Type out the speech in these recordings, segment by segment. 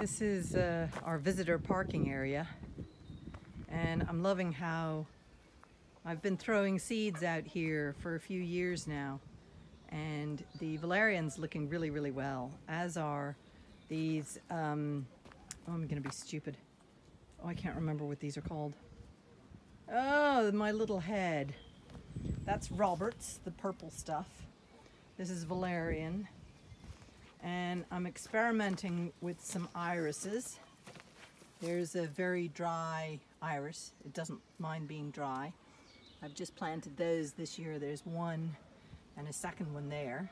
This is uh, our visitor parking area and I'm loving how I've been throwing seeds out here for a few years now and the valerian's looking really really well as are these um, oh I'm gonna be stupid. Oh I can't remember what these are called. Oh my little head. That's Roberts the purple stuff. This is valerian and I'm experimenting with some irises. There's a very dry iris. It doesn't mind being dry. I've just planted those this year. There's one and a second one there.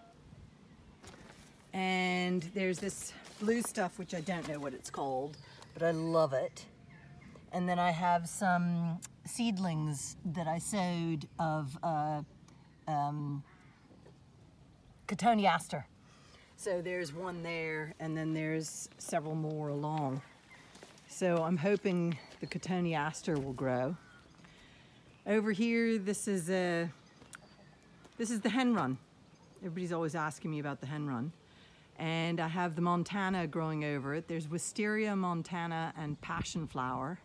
And there's this blue stuff, which I don't know what it's called, but I love it. And then I have some seedlings that I sowed of uh, um, Cotoneaster. So there's one there and then there's several more along. So I'm hoping the Cotoneaster will grow. Over here, this is a, this is the hen run. Everybody's always asking me about the hen run. And I have the Montana growing over it. There's Wisteria montana and passion flower.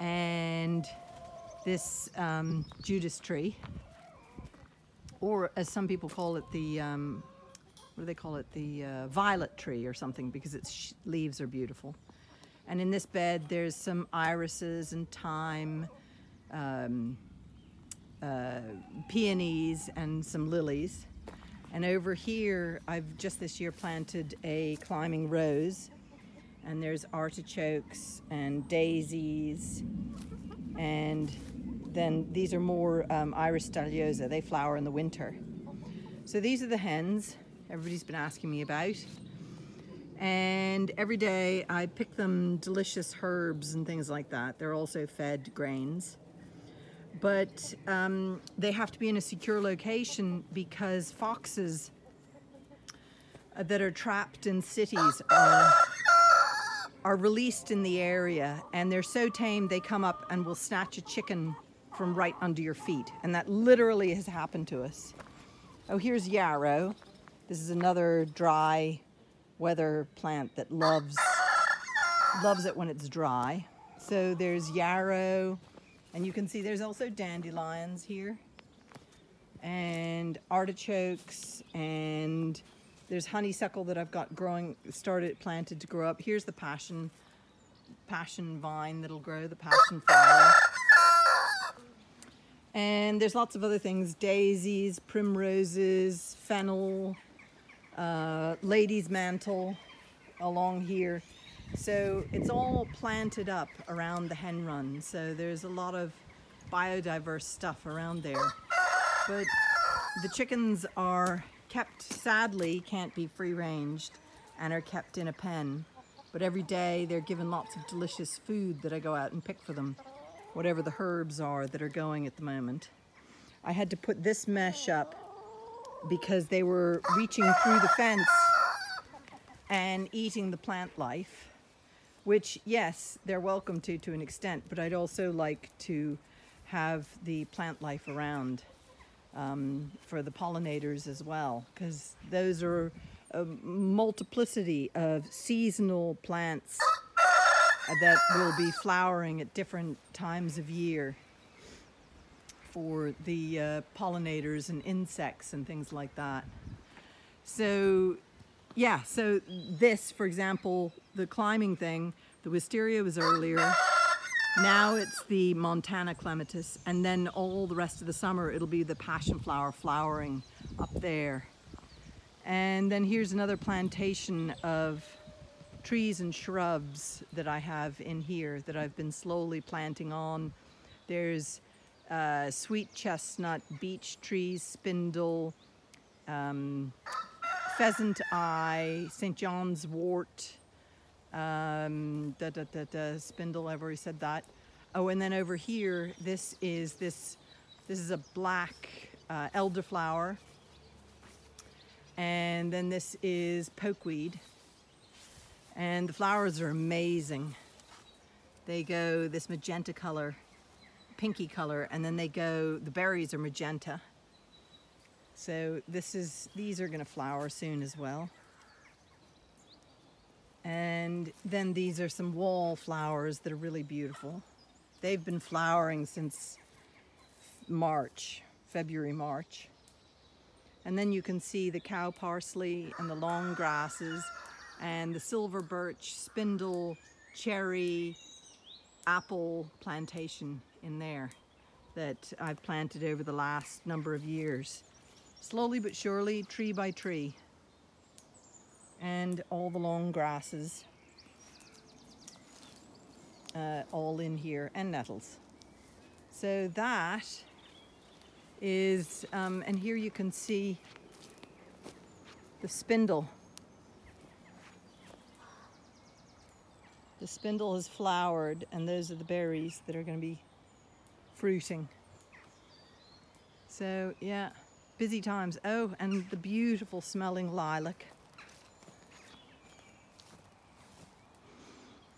And this um, Judas tree, or as some people call it, the um, what do they call it, the uh, violet tree or something because its leaves are beautiful. And in this bed there's some irises and thyme, um, uh, peonies and some lilies. And over here I've just this year planted a climbing rose and there's artichokes and daisies and then these are more um, Iris stylosa. They flower in the winter. So these are the hens everybody's been asking me about. And every day I pick them delicious herbs and things like that. They're also fed grains. But um, they have to be in a secure location because foxes uh, that are trapped in cities are, are released in the area and they're so tame they come up and will snatch a chicken from right under your feet. And that literally has happened to us. Oh, here's yarrow. This is another dry weather plant that loves loves it when it's dry. So there's yarrow, and you can see there's also dandelions here, and artichokes, and there's honeysuckle that I've got growing, started planted to grow up. Here's the passion, passion vine that'll grow, the passion flower. And there's lots of other things, daisies, primroses, fennel, uh, lady's mantle along here. So it's all planted up around the hen run. So there's a lot of biodiverse stuff around there. But the chickens are kept, sadly, can't be free ranged and are kept in a pen. But every day they're given lots of delicious food that I go out and pick for them, whatever the herbs are that are going at the moment. I had to put this mesh up because they were reaching through the fence and eating the plant life, which, yes, they're welcome to to an extent, but I'd also like to have the plant life around um, for the pollinators as well, because those are a multiplicity of seasonal plants that will be flowering at different times of year for the uh, pollinators and insects and things like that. So yeah, so this, for example, the climbing thing, the wisteria was earlier. Now it's the Montana clematis, and then all the rest of the summer it'll be the passion flower flowering up there. And then here's another plantation of trees and shrubs that I have in here that I've been slowly planting on. There's uh, sweet chestnut, beech trees, spindle, um, pheasant eye, St. John's wort, um, da, da, da, da, spindle, I've already said that. Oh, and then over here, this is this, this is a black uh, elderflower. And then this is pokeweed. And the flowers are amazing. They go this magenta color pinky color and then they go, the berries are magenta. So this is, these are gonna flower soon as well. And then these are some wallflowers that are really beautiful. They've been flowering since March, February, March. And then you can see the cow parsley and the long grasses and the silver birch, spindle, cherry, apple plantation in there that I've planted over the last number of years. Slowly but surely, tree by tree. And all the long grasses uh, all in here and nettles. So that is, um, and here you can see the spindle. The spindle has flowered and those are the berries that are going to be fruiting. So yeah, busy times. Oh, and the beautiful smelling lilac.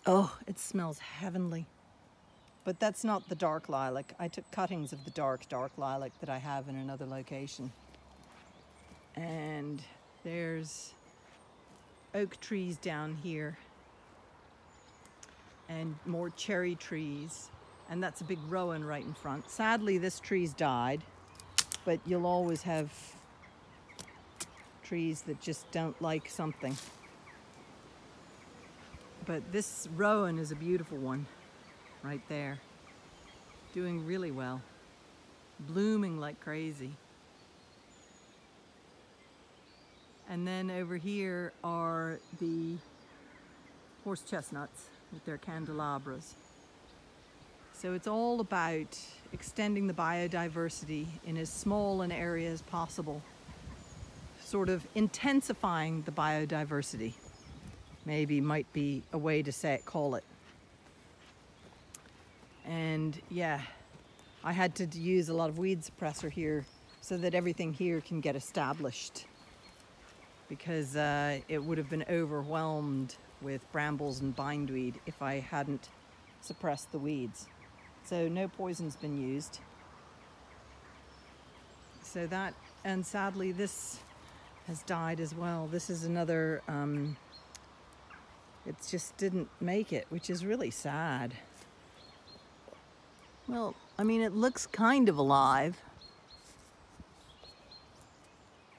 Oh, it smells heavenly. But that's not the dark lilac. I took cuttings of the dark, dark lilac that I have in another location. And there's oak trees down here and more cherry trees. And that's a big rowan right in front. Sadly, this tree's died, but you'll always have trees that just don't like something. But this rowan is a beautiful one right there. Doing really well. Blooming like crazy. And then over here are the horse chestnuts with their candelabras. So it's all about extending the biodiversity in as small an area as possible, sort of intensifying the biodiversity. Maybe might be a way to say it, call it. And yeah, I had to use a lot of weed suppressor here so that everything here can get established because uh, it would have been overwhelmed with brambles and bindweed if I hadn't suppressed the weeds. So no poison's been used. So that, and sadly this has died as well. This is another, um, it just didn't make it, which is really sad. Well, I mean, it looks kind of alive,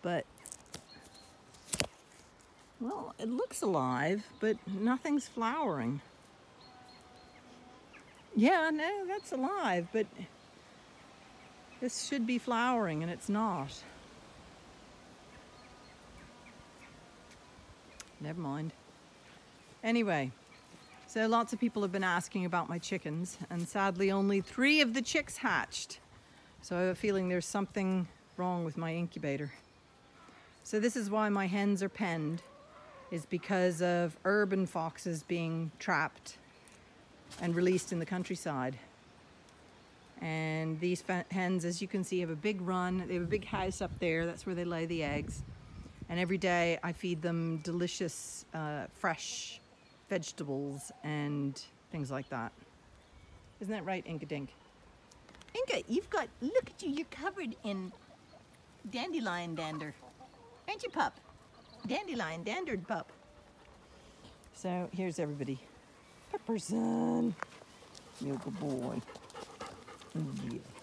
but, well, it looks alive, but nothing's flowering. Yeah, no, that's alive, but this should be flowering and it's not. Never mind. Anyway, so lots of people have been asking about my chickens and sadly only three of the chicks hatched. So I have a feeling there's something wrong with my incubator. So this is why my hens are penned, is because of urban foxes being trapped and released in the countryside. And these hens, as you can see, have a big run. They have a big house up there. That's where they lay the eggs. And every day I feed them delicious, uh, fresh vegetables and things like that. Isn't that right, Inca Dink? Inca, you've got, look at you, you're covered in dandelion dander. Aren't you, pup? Dandelion dandered pup. So here's everybody. Pepperson. You're a good boy. Mm, yeah.